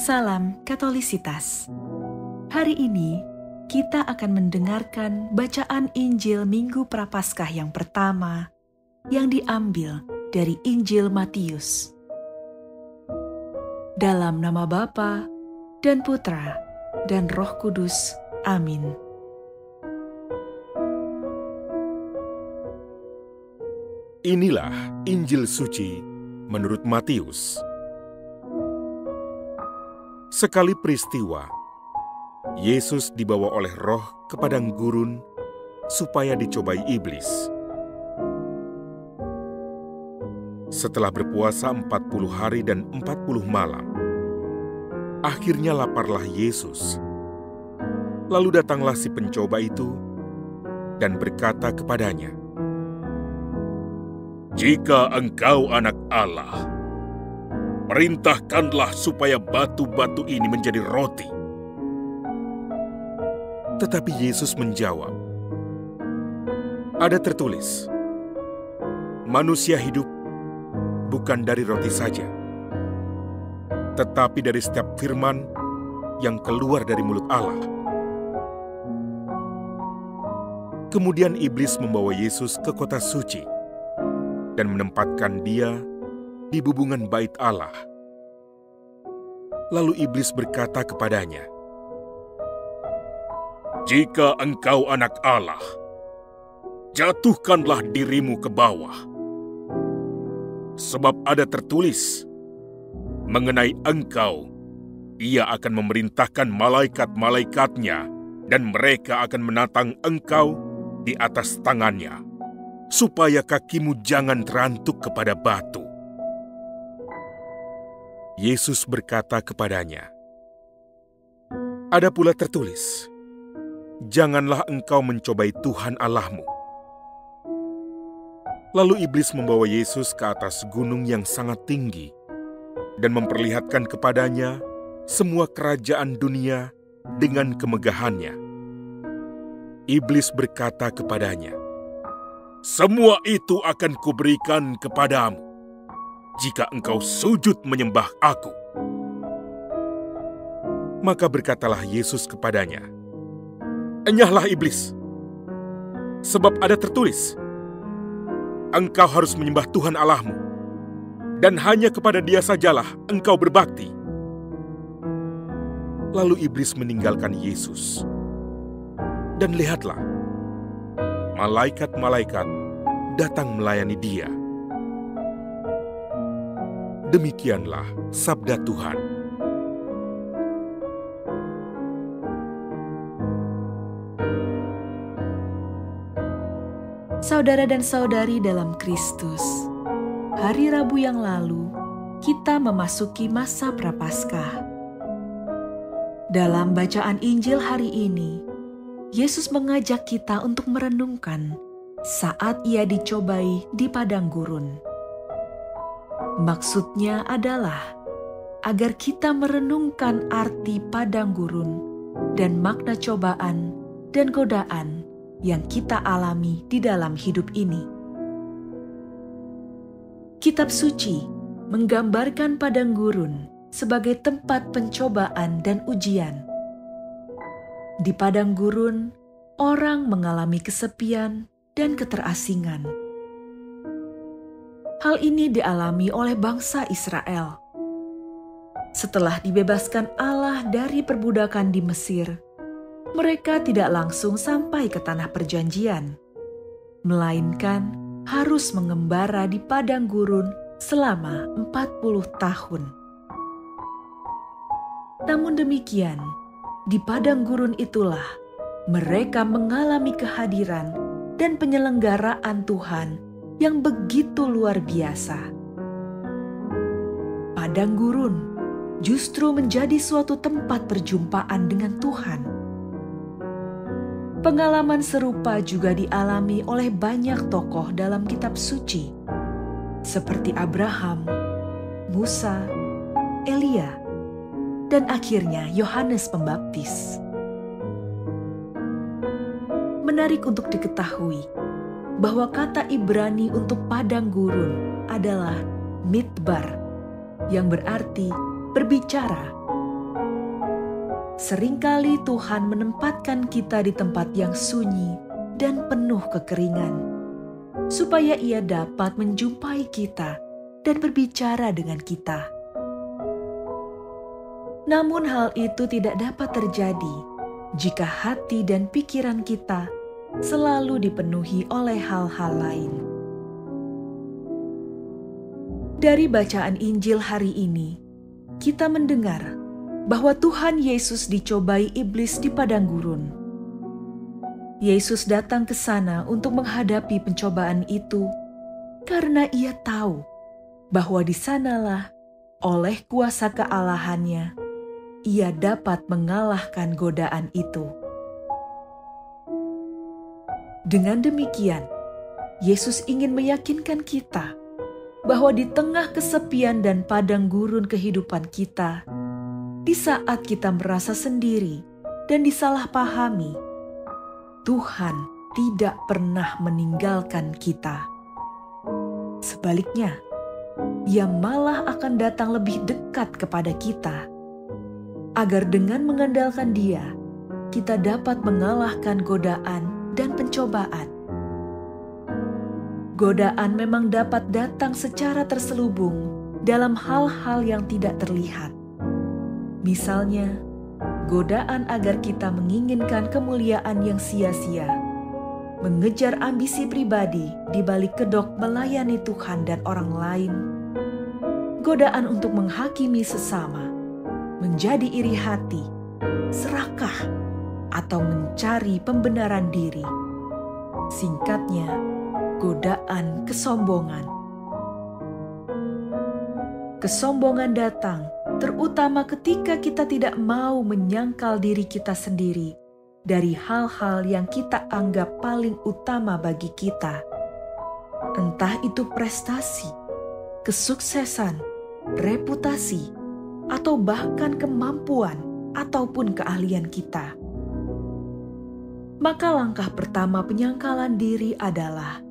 Salam Katolisitas. Hari ini kita akan mendengarkan bacaan Injil Minggu Prapaskah yang pertama yang diambil dari Injil Matius. Dalam nama Bapa dan Putra dan Roh Kudus. Amin. Inilah Injil suci menurut Matius. Sekali peristiwa, Yesus dibawa oleh roh ke padang gurun supaya dicobai iblis. Setelah berpuasa 40 hari dan 40 malam, akhirnya laparlah Yesus. Lalu datanglah si pencoba itu dan berkata kepadanya, "Jika engkau anak Allah, perintahkanlah supaya batu-batu ini menjadi roti. Tetapi Yesus menjawab, Ada tertulis, manusia hidup bukan dari roti saja, tetapi dari setiap firman yang keluar dari mulut Allah. Kemudian iblis membawa Yesus ke kota suci dan menempatkan dia di bubungan bait Allah. Lalu iblis berkata kepadanya, "Jika engkau anak Allah, jatuhkanlah dirimu ke bawah. Sebab ada tertulis mengenai engkau, ia akan memerintahkan malaikat-malaikatnya dan mereka akan menatang engkau di atas tangannya, supaya kakimu jangan terantuk kepada batu." Yesus berkata kepadanya, "Ada pula tertulis, janganlah engkau mencobai Tuhan Allahmu." Lalu iblis membawa Yesus ke atas gunung yang sangat tinggi dan memperlihatkan kepadanya semua kerajaan dunia dengan kemegahannya. Iblis berkata kepadanya, "Semua itu akan kuberikan kepadamu jika engkau sujud menyembah aku. Maka berkatalah Yesus kepadanya, Enyahlah iblis, sebab ada tertulis, engkau harus menyembah Tuhan Allahmu, dan hanya kepada dia sajalah engkau berbakti. Lalu iblis meninggalkan Yesus. Dan lihatlah, malaikat-malaikat datang melayani dia. Demikianlah sabda Tuhan. Saudara dan saudari dalam Kristus, hari Rabu yang lalu kita memasuki masa Prapaskah. Dalam bacaan Injil hari ini, Yesus mengajak kita untuk merenungkan saat ia dicobai di padang gurun. Maksudnya adalah agar kita merenungkan arti padang gurun dan makna cobaan dan godaan yang kita alami di dalam hidup ini. Kitab suci menggambarkan padang gurun sebagai tempat pencobaan dan ujian. Di padang gurun, orang mengalami kesepian dan keterasingan. Hal ini dialami oleh bangsa Israel. Setelah dibebaskan Allah dari perbudakan di Mesir, mereka tidak langsung sampai ke tanah perjanjian, melainkan harus mengembara di padang gurun selama 40 tahun. Namun demikian, di padang gurun itulah mereka mengalami kehadiran dan penyelenggaraan Tuhan yang begitu luar biasa. Padang gurun justru menjadi suatu tempat perjumpaan dengan Tuhan Pengalaman serupa juga dialami oleh banyak tokoh dalam kitab suci, seperti Abraham, Musa, Elia, dan akhirnya Yohanes Pembaptis. Menarik untuk diketahui bahwa kata Ibrani untuk padang gurun adalah mitbar, yang berarti berbicara sering kali Tuhan menempatkan kita di tempat yang sunyi dan penuh kekeringan, supaya Ia dapat menjumpai kita dan berbicara dengan kita. Namun, hal itu tidak dapat terjadi jika hati dan pikiran kita selalu dipenuhi oleh hal-hal lain. Dari bacaan Injil hari ini, kita mendengar bahwa Tuhan Yesus dicobai iblis di padang gurun. Yesus datang ke sana untuk menghadapi pencobaan itu karena ia tahu bahwa di sanalah oleh kuasa kealahannya ia dapat mengalahkan godaan itu. Dengan demikian, Yesus ingin meyakinkan kita bahwa di tengah kesepian dan padang gurun kehidupan kita, di saat kita merasa sendiri dan disalahpahami, Tuhan tidak pernah meninggalkan kita. Sebaliknya, Ia malah akan datang lebih dekat kepada kita, agar dengan mengandalkan Dia, kita dapat mengalahkan godaan dan pencobaan. Godaan memang dapat datang secara terselubung dalam hal-hal yang tidak terlihat Misalnya, godaan agar kita menginginkan kemuliaan yang sia-sia, mengejar ambisi pribadi di balik kedok melayani Tuhan dan orang lain, godaan untuk menghakimi sesama, menjadi iri hati, serakah, atau mencari pembenaran diri. Singkatnya, godaan kesombongan. Kesombongan datang terutama ketika kita tidak mau menyangkal diri kita sendiri dari hal-hal yang kita anggap paling utama bagi kita. Entah itu prestasi, kesuksesan, reputasi, atau bahkan kemampuan ataupun keahlian kita. Maka langkah pertama penyangkalan diri adalah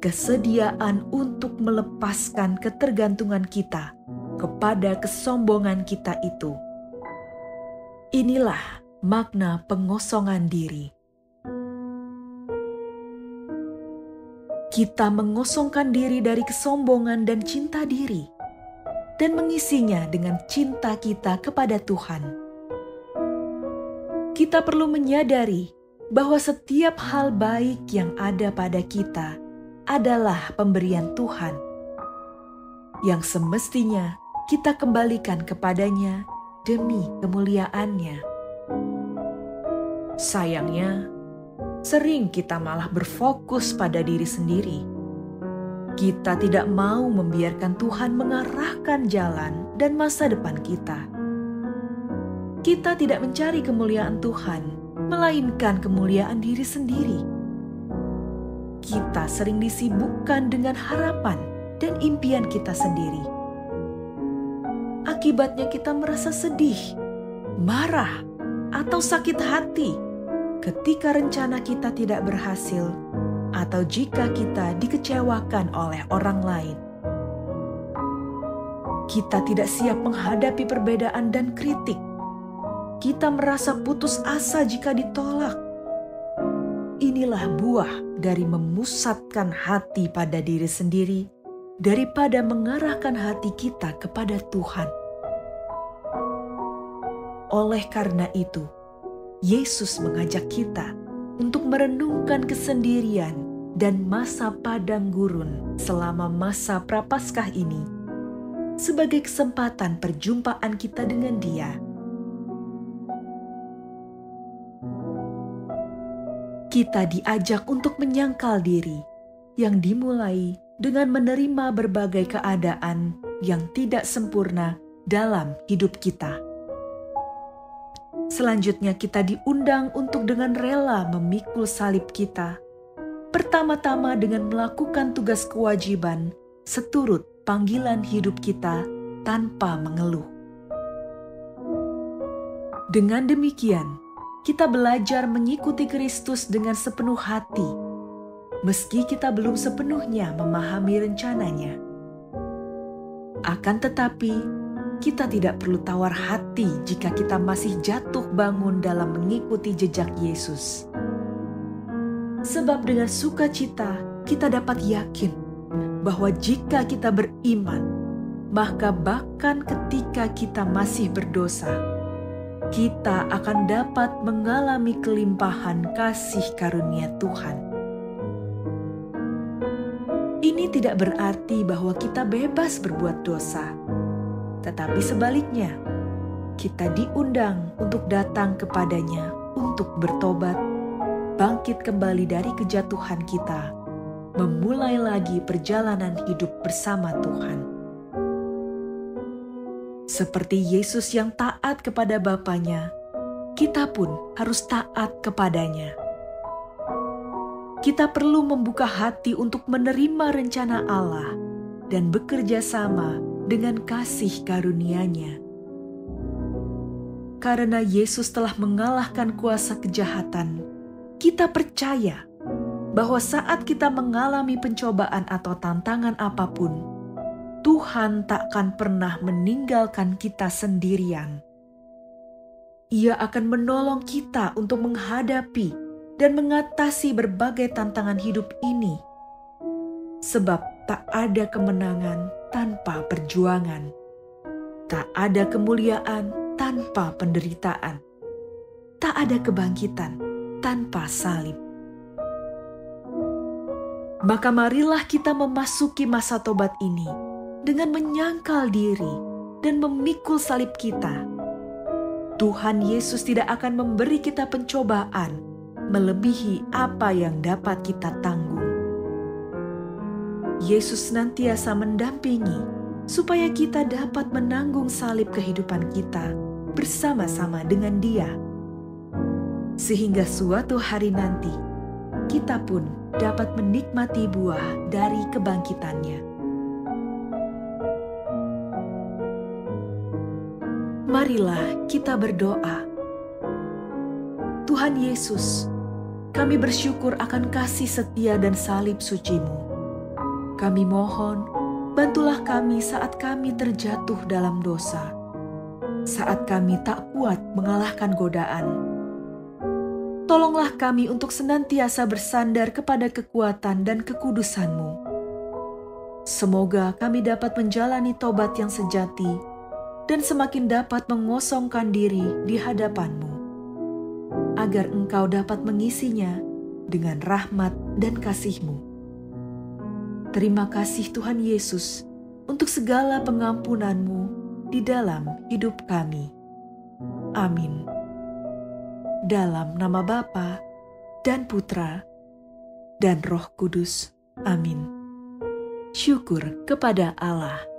kesediaan untuk melepaskan ketergantungan kita kepada kesombongan kita itu. Inilah makna pengosongan diri. Kita mengosongkan diri dari kesombongan dan cinta diri, dan mengisinya dengan cinta kita kepada Tuhan. Kita perlu menyadari bahwa setiap hal baik yang ada pada kita adalah pemberian Tuhan, yang semestinya kita kembalikan kepadanya demi kemuliaannya. Sayangnya, sering kita malah berfokus pada diri sendiri. Kita tidak mau membiarkan Tuhan mengarahkan jalan dan masa depan kita. Kita tidak mencari kemuliaan Tuhan, melainkan kemuliaan diri sendiri. Kita sering disibukkan dengan harapan dan impian kita sendiri Akibatnya kita merasa sedih, marah, atau sakit hati ketika rencana kita tidak berhasil atau jika kita dikecewakan oleh orang lain. Kita tidak siap menghadapi perbedaan dan kritik. Kita merasa putus asa jika ditolak. Inilah buah dari memusatkan hati pada diri sendiri daripada mengarahkan hati kita kepada Tuhan. Oleh karena itu, Yesus mengajak kita untuk merenungkan kesendirian dan masa padang gurun selama masa prapaskah ini sebagai kesempatan perjumpaan kita dengan Dia. Kita diajak untuk menyangkal diri yang dimulai dengan menerima berbagai keadaan yang tidak sempurna dalam hidup kita. Selanjutnya, kita diundang untuk dengan rela memikul salib kita. Pertama-tama, dengan melakukan tugas kewajiban seturut panggilan hidup kita tanpa mengeluh. Dengan demikian, kita belajar mengikuti Kristus dengan sepenuh hati meski kita belum sepenuhnya memahami rencananya. Akan tetapi, kita tidak perlu tawar hati jika kita masih jatuh bangun dalam mengikuti jejak Yesus. Sebab dengan sukacita kita dapat yakin bahwa jika kita beriman, maka bahkan ketika kita masih berdosa, kita akan dapat mengalami kelimpahan kasih karunia Tuhan. Ini tidak berarti bahwa kita bebas berbuat dosa, tetapi sebaliknya, kita diundang untuk datang kepadanya untuk bertobat, bangkit kembali dari kejatuhan kita, memulai lagi perjalanan hidup bersama Tuhan seperti Yesus yang taat kepada Bapaknya, kita pun harus taat kepadanya. Kita perlu membuka hati untuk menerima rencana Allah dan bekerja sama dengan kasih karunia-Nya. Karena Yesus telah mengalahkan kuasa kejahatan, kita percaya bahwa saat kita mengalami pencobaan atau tantangan apa pun, Tuhan takkan pernah meninggalkan kita sendirian. Ia akan menolong kita untuk menghadapi dan mengatasi berbagai tantangan hidup ini, sebab tak ada kemenangan tanpa perjuangan, tak ada kemuliaan tanpa penderitaan, tak ada kebangkitan tanpa salib. Maka marilah kita memasuki masa tobat ini dengan menyangkal diri dan memikul salib kita. Tuhan Yesus tidak akan memberi kita pencobaan melebihi apa yang dapat kita tanggung. Yesus senantiasa mendampingi supaya kita dapat menanggung salib kehidupan kita bersama-sama dengan Dia, sehingga suatu hari nanti kita pun dapat menikmati buah dari kebangkitannya. Marilah kita berdoa. Tuhan Yesus, kami bersyukur akan kasih setia dan salib sucimu. Kami mohon, bantulah kami saat kami terjatuh dalam dosa, saat kami tak kuat mengalahkan godaan. Tolonglah kami untuk senantiasa bersandar kepada kekuatan dan kekudusanmu. Semoga kami dapat menjalani tobat yang sejati dan semakin dapat mengosongkan diri di hadapanmu, agar engkau dapat mengisinya dengan rahmat dan kasihmu. Terima kasih Tuhan Yesus untuk segala pengampunanmu di dalam hidup kami. Amin. Dalam nama Bapa dan Putra dan Roh Kudus. Amin. Syukur kepada Allah.